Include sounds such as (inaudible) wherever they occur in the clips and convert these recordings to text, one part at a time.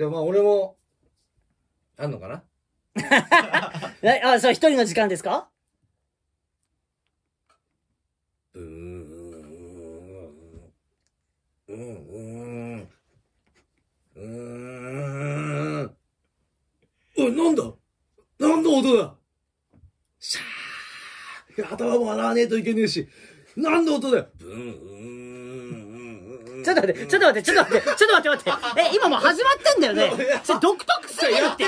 でもまあ俺も、あんのかな？(laughs) えあ、そう、一人の時間ですか？うーん。うん、うん。うーん。おい、なんだ？なんの音だ？シャー頭も洗わねえといけねえし。何の音だよ？ブーン、うん、ちょっと待って、ちょっと待って、ちょっと待って、ちょっと待って、待って。え、今もう始まってんだよね。ちょ、独特すぎるって。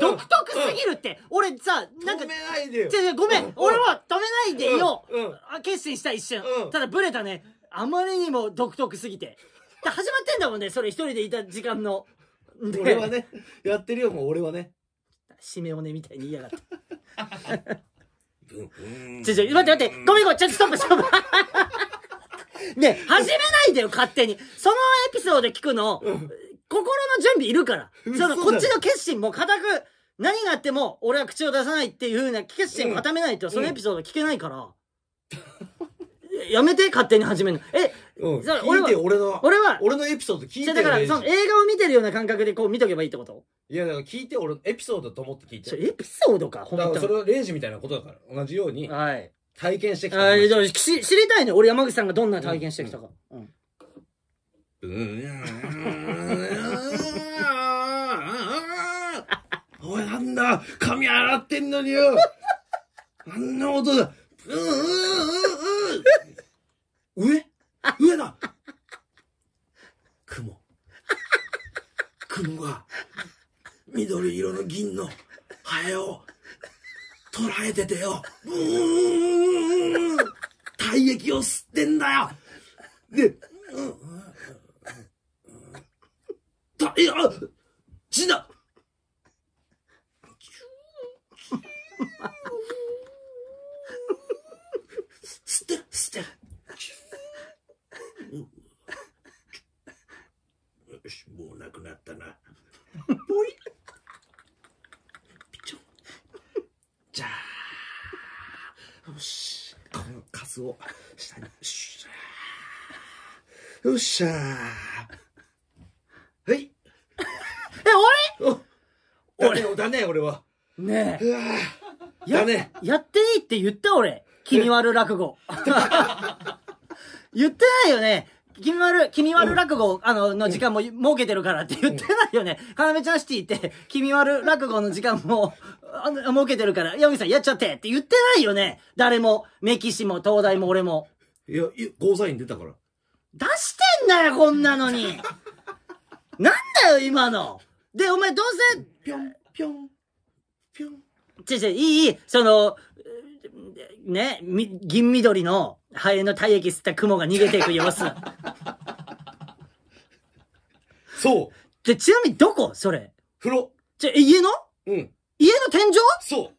独特すぎるって。俺さ、なんか止、めないでよ。ごめん。俺は止めないでよ。決心した一瞬う。んただブレたね。あまりにも独特すぎて。で始まってんだもんね、それ一人でいた時間の。で俺は。ね、やってるよ、もう俺はね。シメオネみたいに言いやがって。ち (laughs) ょ、ちょ、待って待って。ごめんごめん。ちょっとストップストップ。ねえ始めないでよ、勝手に。そのエピソード聞くの、心の準備いるから。その、こっちの決心も固く、何があっても、俺は口を出さないっていう風な決心を固めないと、そのエピソード聞けないから。やめて、勝手に始めるの。え、うん。じゃあ俺は聞いてよ、俺の。俺は、俺のエピソード聞いてだから、その映画を見てるような感覚でこう見とけばいいってこと？いや、だから聞いて、俺のエピソードと思って聞いて。エピソードか、本だからそ当れはレイジみたいなことだから。同じようにに。はい。体験してきたあ話。でもし知りたいね。俺山口さんがどんな体験してきたか。うん。うーんおい、なんだ髪洗ってんのによ (laughs) あんな音だうんうんうんうん上上だ雲。雲が緑色の銀のハエを捉えててよ。うーん。体液を吸ってんだよ。で、た、いや、死ん。だ捨てる、捨てる。よし、もうなくなったな。ぽい。ピチョン。じゃあ、よし、このカスを下に、よっしゃ。よっしゃ。はい。え、おだね、だね、俺は。俺ねえ。うわやだね。やっていいって言った俺。君悪落語。(laughs) 言ってないよね。君悪、君悪落語、あの、の時間も設けてるからって言ってないよね。かなめちゃんシティって、君悪落語の時間も、あの、設けてるから、山口さんやっちゃってって言ってないよね。誰も、メキシも東大も俺も。いや、いゴーサイン出たから。出してんだよ、こんなのに。(laughs) なんだよ、今の。で、お前どうせ、ぴょん、ぴょん、ぴょん。ちょちょ、いいその、ね、み銀緑のハエの体液吸った雲が逃げていく様子。(laughs) そう。で、ちなみにどこ？それ。風呂。ちょ、え家の？うん。家の天井？そう。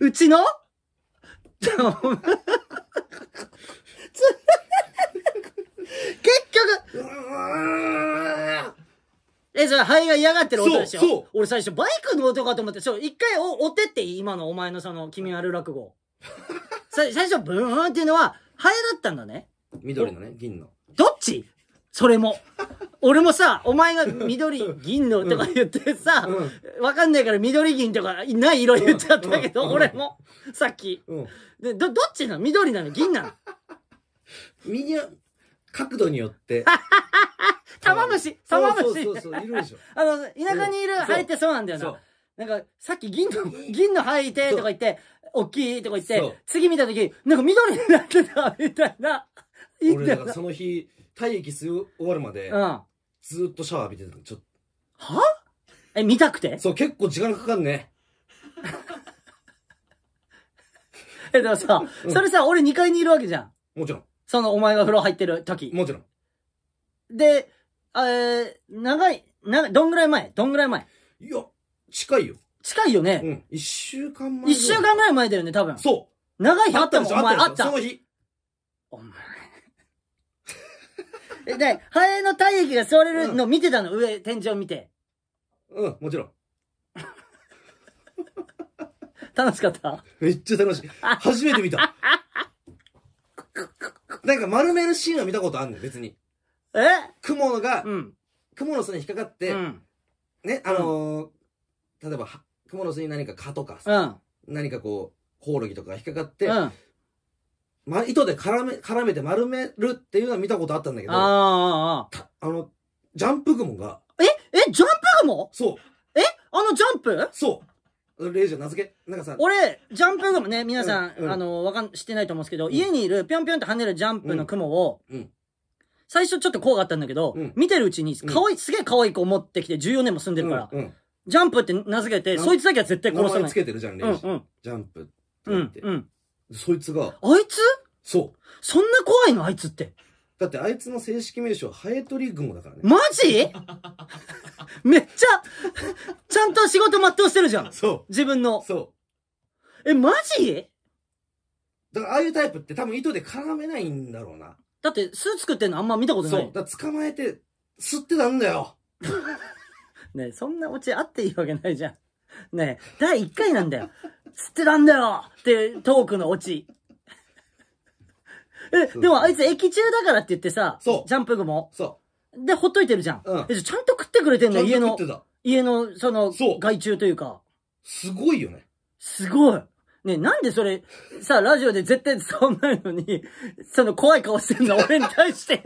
(laughs) うちの？ち (laughs) ょ結局、うーんえ、それ、ハエが嫌がってる音でしょ？そう俺最初バイクの音かと思って、そう、一回お追ってっていい？今のお前のその、君ある落語。(laughs) さ最初、ブーンっていうのは、ハエだったんだね。緑のね、銀の。どっち？それも。(laughs) 俺もさ、お前が緑、銀のとか言ってさ、わかんないから緑銀とかない色言っちゃったけど、うん俺も、さっき。うん。で、ど、どっちなの？緑なの？銀なの？(laughs) 右は、角度によって。(laughs) 玉虫玉虫そうそうそういるでしょ。(laughs) あの、田舎にいるそうハエってそうなんだよな。なんか、さっき銀の、(laughs) 銀のハエいてとか言って、大きいとか言って次見たとき、なんか緑になってたみたいな。いいん俺、だよその日、体液吸い終わるまでう、ん。はずーっとシャワー浴びてたの。ちょっえ、見たくて？と。そう、結構時間かかんね。え、でもさ、それさ、俺2階にいるわけじゃん。もちろん。そのお前が風呂入ってる時。もちろん。で、えー、長い、長い、どんぐらい前？どんぐらい前？いや、近いよ。近いよね。うん。一週間前。一週間ぐらい前だよね、多分。そ長いう日あったもん、お前、あったそ。の日。お前。え (laughs) で、ハエの体液が吸われるの見てたの、上、天井見て。うん、もちろん。(laughs) 楽しかった？めっちゃ楽しい。初めて見た。(laughs) なんか丸めるシーンは見たことあんねん、別に。え？雲が、うん。蜘蛛の巣に引っかかって、うん。ね、あのー例えば、は蜘蛛の巣に何か蚊とかさ、うん。何かこう、コオロギとかが引っかかって、うん。ま、糸で絡め、絡めて丸めるっていうのは見たことあったんだけど、あああ。の、ジャンプ雲が、え？え？ジャンプ雲？そう、あのジャンプ？そう、レイジャー名付け、なんかさ、俺、ジャンプ雲ね、皆さん、うんうん。あの、わかん、知ってないと思うんですけど、ん。家にいるぴょんぴょんって跳ねるジャンプの雲を、うんうん最初ちょっと怖かったんだけど、うん見てるうちに、うんかわいい、すげえ可愛い子持ってきて14年も住んでるから、ジャンプって名付けて、なそいつだけは絶対名殺さない。前つけてるじゃん、レイジ。ジャンプってうん言って、うん。そいつが、あいつ？そう。そんな怖いの？あいつって。だってあいつの正式名称はハエトリグモだからね。マジ？めっちゃ、ちゃんと仕事全うしてるじゃん。そ自分のう。。そえ、マジ？う。だからああいうタイプって多分糸で絡めないんだろうな。だって、巣作ってんのあんま見たことない。そう。だから捕まえて、吸ってたんだよ。(laughs) ねえそんなオチあっていいわけないじゃん。ねえ第1回なんだよ。つってなんだよってトークのオチ。え、でもあいつ駅中だからって言ってさ、そうジャンプ雲。そで、ほっといてるじゃん。うんえじゃあちゃんと食ってくれてう。んの？家のちゃんと食っ、てた。家の、そのそう、害虫というか。すごいよね。すごい。ねえなんでそれ、さ、ラジオで絶対伝わんないのに、その怖い顔してんの俺に対して。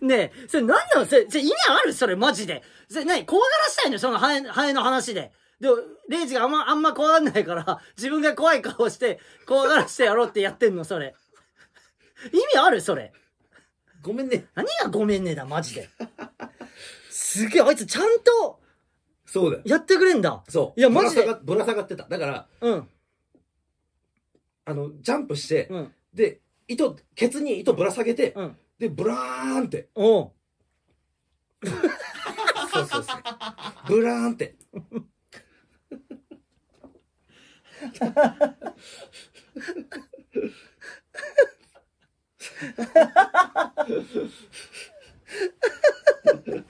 ねえ、それ何なの？それ、それ意味ある？それマジで。それ何？怖がらしたいの？そのハエ、ハエの話で。でも、レイジがあんま、あんま怖がんないから、自分が怖い顔して、怖がらしてやろうってやってんの？それ。意味ある？それ。ごめんね。何がごめんねだ、マジで。すげえ、あいつちゃんとそうだよ。やってくれんだ。そう。いやマジでぶら下がってた。だから、うん。あの、ジャンプして、うん。で、糸、ケツに糸ぶら下げて、うん。で、ブラーンって。おう。そうそうそう。ブラーンって。(laughs)